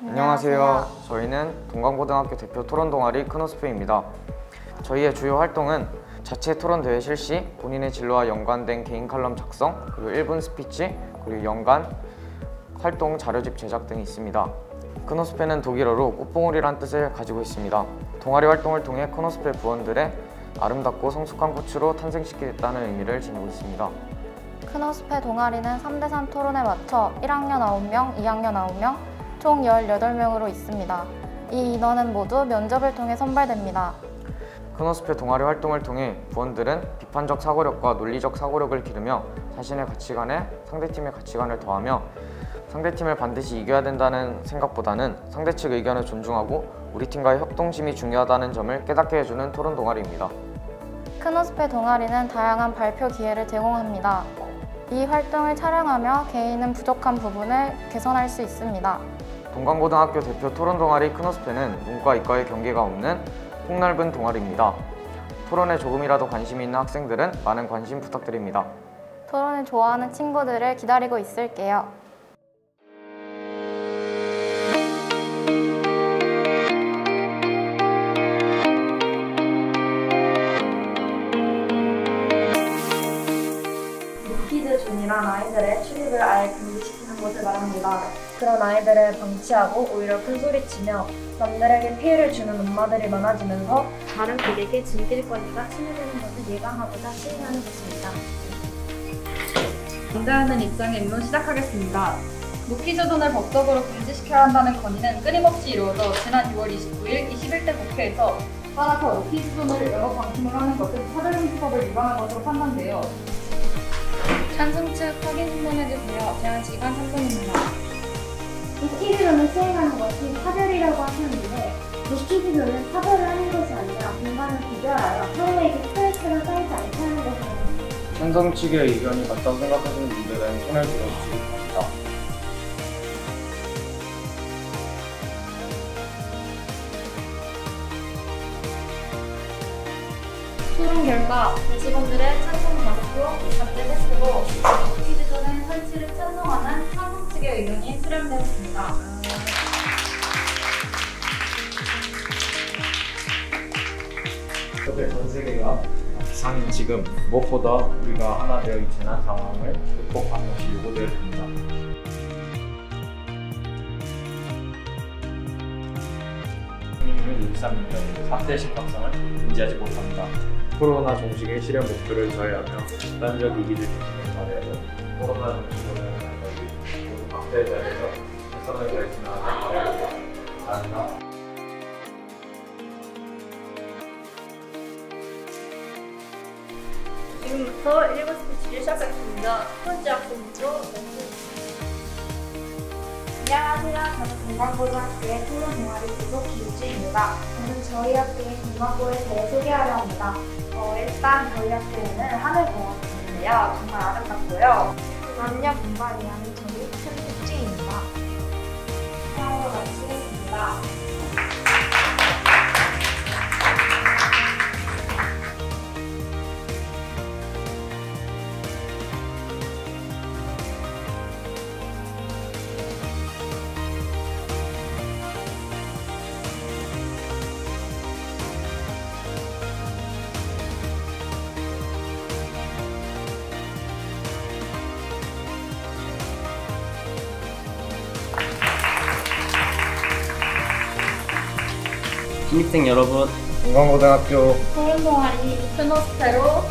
안녕하세요. 저희는 동강고등학교 대표 토론 동아리 크노스페입니다. 저희의 주요 활동은 자체 토론 대회 실시, 본인의 진로와 연관된 개인 칼럼 작성, 그리고 1분 스피치, 그리고 연간 활동 자료집 제작 등이 있습니다. 크노스페는 독일어로 꽃봉오리란 뜻을 가지고 있습니다. 동아리 활동을 통해 크노스페 부원들의 아름답고 성숙한 꽃으로 탄생시키겠다는 의미를 지니고 있습니다. 크노스페 동아리는 3대3 토론에 맞춰 1학년 9명, 2학년 9명, 총 18명으로 있습니다. 이 인원은 모두 면접을 통해 선발됩니다. 크노스페 동아리 활동을 통해 부원들은 비판적 사고력과 논리적 사고력을 기르며 자신의 가치관에 상대팀의 가치관을 더하며 상대팀을 반드시 이겨야 된다는 생각보다는 상대 측 의견을 존중하고 우리 팀과의 협동심이 중요하다는 점을 깨닫게 해주는 토론 동아리입니다. 크노스페 동아리는 다양한 발표 기회를 제공합니다. 이 활동을 촬영하며 개인은 부족한 부분을 개선할 수 있습니다. 동강고등학교 대표 토론 동아리 크노스페는 문과 이과의 경계가 없는 폭넓은 동아리입니다. 토론에 조금이라도 관심이 있는 학생들은 많은 관심 부탁드립니다. 토론을 좋아하는 친구들을 기다리고 있을게요. 노키즈 존이란 아이들의 출입을 아예 금지시키는 것을 말합니다. 그런 아이들을 방치하고 오히려 큰소리치며 남들에게 피해를 주는 엄마들이 많아지면서 다른 고객의 즐길거리가 침해되는 것을 예방하고자 시행하는 것입니다. 반대하는 입장의 입론 시작하겠습니다. 무키즈존을 법적으로 금지시켜야 한다는 건의는 끊임없이 이루어져 지난 6월 29일 21대 국회에서 따라서 무키즈존을 여러 방침을 하는 것은 차별금지법을 위반한 것으로 판단되어 찬성 측 확인 신문해주세요. 제한 시간 3분입니다. 도스키비로는 수행하는 것이 차별이라고 하셨는데 도스키비로는 차별을 하는 것이 아니라 공간을 구별하여 서로에게 스트레스가 쌓이지 않게 하는 것입니다. 찬성 측의 의견이 맞다고 생각하시는 분들은 손을 들어주시기 바랍니다. 토론 결과 직원들의 찬성 5표, 반대 45, 현재 전 세계가 상인 지금 무엇보다 우리가 하나 되어 있지는 않은 상황을 극복하는 것이 요구되어 됩니다. 2013년 3대 심각성을 인지하지 못합니다. 코로나 종식의 실현 목표를 저해하며 극단적 이기를 중심에 발휘하여 코로나 종식을 모두 각자의 자리에서 최선을 다했으면 하는 바람입니다. 감사합니다. 지금부터 1번 스피치를 시작하겠습니다. 첫 번째 말씀해주세요. 안녕하세요. 저는 동광고등학교의 토론 동아리 소속 김주입니다. 저는 저희 학교의 동광고에 대해 소개하려 합니다. 어, 일단 저희 학교에는 하늘공원이 있는데요. 정말 아름답고요. 남녀 하는 저희 큰 특징입니다. 다음으로 마 신입생 여러분, 건강고등학교 서울동아리 스노스페로.